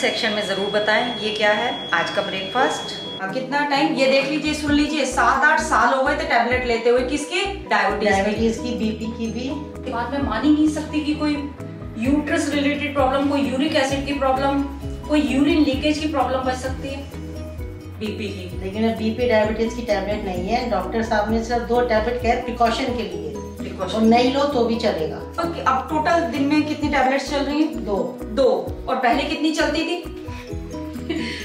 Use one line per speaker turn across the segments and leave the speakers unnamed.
Section में ज़रूर बताएँ ये क्या है? आज का ब्रेकफास्ट
कितना टाइम ये देख लीजिए सुन लीजिए सात आठ साल हो गए थे टैबलेट लेते हुए किसके? डायबिटीज़
डायबिटीज़ की बीपी की भी।
बाद मैं मान ही नहीं सकती कि कोई यूट्रस रिलेटेड प्रॉब्लम कोई यूरिक एसिड की प्रॉब्लम कोई यूरिन लीकेज की प्रॉब्लम बच सकती है। बीपी की।
लेकिन अब बीपी डायबिटीज़ की टैबलेट नहीं है। डॉक्टर साहब ने सिर्फ़ दो टैबलेट कहे प्रिकॉशन के लिए। और नहीं लो तो भी चलेगा।
ओके, अब टोटल दिन में कितनी टैबलेट्स चल रही हैं?
दो।
दो। और पहले कितनी चलती थी?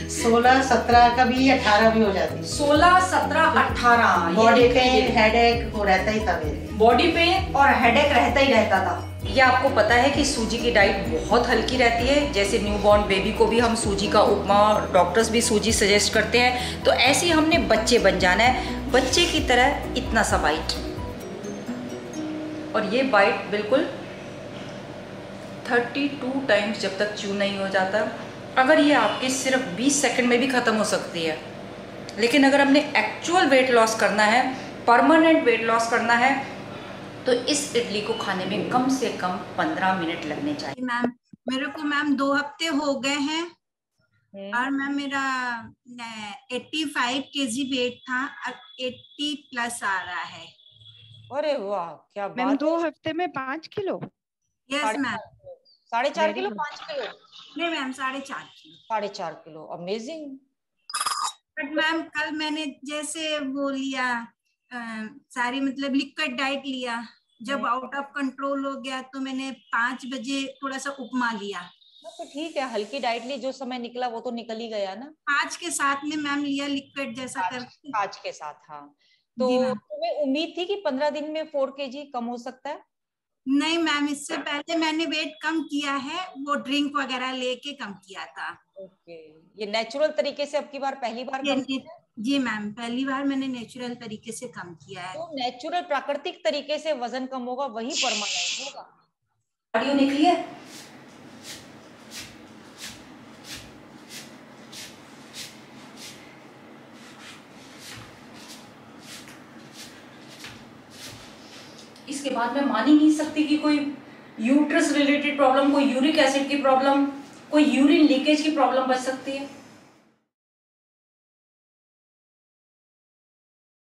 सोलह सत्रह का भी अठारह भी हो जाती।
सोलह सत्रह अठारह
बॉडी पेन हेड वो रहता ही था मेरे।
बॉडी पेन और हेडेक रहता ही रहता था।
ये आपको पता है कि सूजी की डाइट बहुत हल्की रहती है। जैसे न्यूबॉर्न बेबी को भी हम सूजी का उपमा डॉक्टर्स भी सूजी सजेस्ट करते हैं। तो ऐसे ही हमने बच्चे बन जाना है। बच्चे की तरह इतना सा बाइट और ये बाइट बिल्कुल 32 टाइम्स जब तक चू नहीं हो जाता। अगर ये आपके सिर्फ़ 20 सेकंड में भी ख़त्म हो सकती है। लेकिन अगर हमने एक्चुअल वेट लॉस करना है परमानेंट वेट लॉस करना है तो इस इडली को खाने में कम से कम 15 मिनट लगने चाहिए।
मैम मेरे को मैम दो हफ़्ते हो गए हैं। और मैम मेरा एट्टी फाइव के जी वेट था अब एट्टी प्लस आ रहा है।
अरे वाह क्या
मैम
बात
दो हफ़्ते में पाँच किलो?
यस
साढ़े
मैम
साढ़े चार किलो. पाँच किलो?
नहीं मैम साढ़े चार किलो।
साढ़े चार किलो अमेजिंग
बट मैम कल मैंने जैसे वो लिया सारी मतलब लिक्विड डाइट लिया। जब आउट ऑफ़ कंट्रोल हो गया तो मैंने पाँच बजे थोड़ा सा उपमा लिया।
तो ठीक है हल्की डाइट ली जो समय निकला वो तो निकल ही गया ना।
पाँच के साथ में मैम लिया लिक्विड जैसा करके।
आज के साथ हाँ। तो तुम्हें उम्मीद थी कि पंद्रह दिन में फोर के जी कम हो सकता है?
नहीं मैम इससे पहले मैंने वेट कम किया है वो ड्रिंक वगैरह लेके कम किया था।
ओके ये नेचुरल तरीके से अब की बार पहली बार कम
जी मैम पहली बार मैंने नेचुरल तरीके से कम किया है।
तो नेचुरल प्राकृतिक तरीके से वज़न कम होगा वही परमानेंट होगा।
ऑडियो निकली है इसके बाद मैं मान ही नहीं सकती कि कोई यूट्रस रिलेटेड प्रॉब्लम, कोई यूरिक एसिड की प्रॉब्लम, कोई यूरिन लीकेज की प्रॉब्लम बच सकती है।